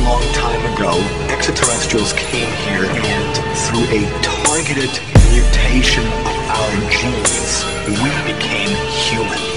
long, long time ago, extraterrestrials came here and through a targeted mutation of our genes, we became human.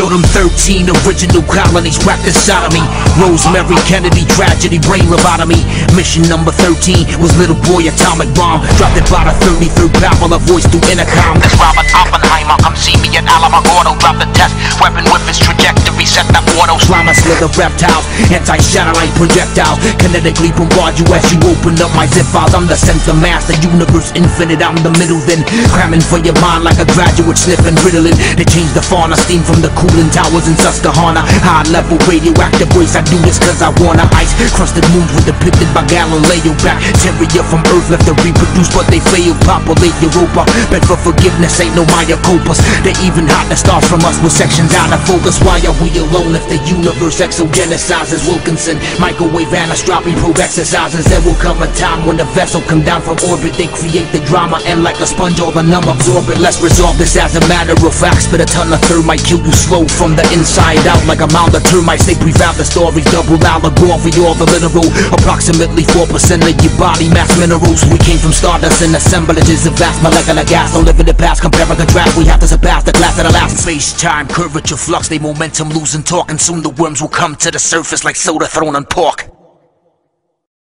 Yo, them 13 original colonies wrapped inside of me. Rosemary Kennedy tragedy, brain lobotomy. Mission number 13 was little boy atomic bomb. Dropped it by the 33rd power, a voice through intercom. It's Robert Oppenheimer, come see me at Alamogordo. Drop the test weapon with its trajectory, set the auto. Slime slither reptiles, anti-satellite projectiles. Kinetically bombard you as you open up my zip files. I'm the center master, universe infinite. I'm the middle, then cramming for your mind like a graduate sniffing Ritalin. They change the fauna, steam from the cooling towers in Susquehanna. High level radioactive waste. I do this cause I wanna ice. Crusted moons were depicted by Galileo. Bacteria from Earth left to reproduce, but they failed. Populate Europa. Beg for forgiveness, ain't no mea culpas. They even hot the stars from us with sections out of focus. Why are we alone if the universe exogenicizes? Wilkinson, microwave anisotropy, probe exercises. There will come a time when the vessel come down from orbit. They create the drama, and like a sponge, all the numb absorb it. Let's resolve this as a matter of fact. Spit a ton of thermite, kill you slow from the inside out like a mound of termites. They out the story, double allegory, all the literal. Approximately 4% of your body mass minerals. We came from stardust and assemblages of vast molecular gas. Don't live in the past, compare and contrast. We have to surpass the glass of the last space time curvature flux. They momentum losing talk, and soon the worms will come to the surface like soda thrown on pork.